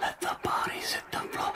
Let the bodies hit the floor.